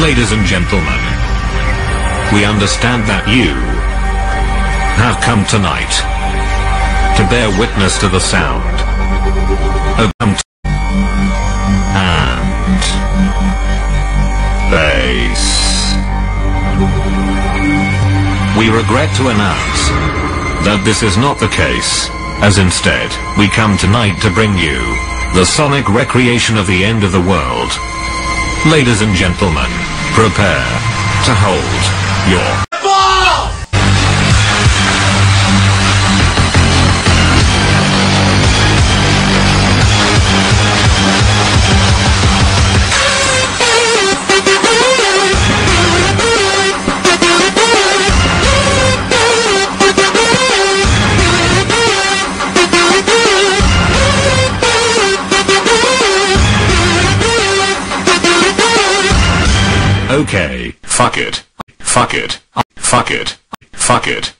Ladies and gentlemen, we understand that you have come tonight to bear witness to the sound of and bass. We regret to announce that this is not the case, as instead, we come tonight to bring you the sonic recreation of the end of the world. Ladies and gentlemen, prepare to hold your Okay, fuck it. Fuck it. Fuck it. Fuck it.